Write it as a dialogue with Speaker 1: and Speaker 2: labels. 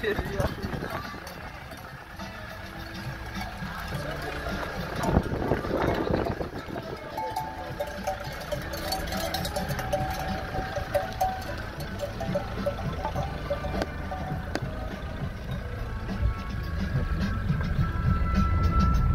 Speaker 1: 确实。